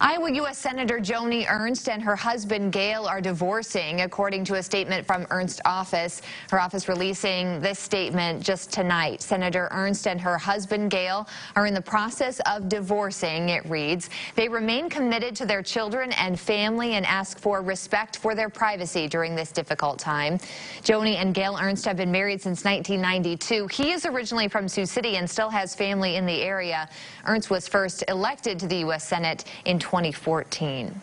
Iowa U.S. Senator Joni Ernst and her husband Gail are divorcing, according to a statement from Ernst's office. Her office releasing this statement just tonight. Senator Ernst and her husband Gail are in the process of divorcing, it reads. They remain committed to their children and family and ask for respect for their privacy during this difficult time. Joni and Gail Ernst have been married since 1992. He is originally from Sioux City and still has family in the area. Ernst was first elected to the U.S. Senate in 2014.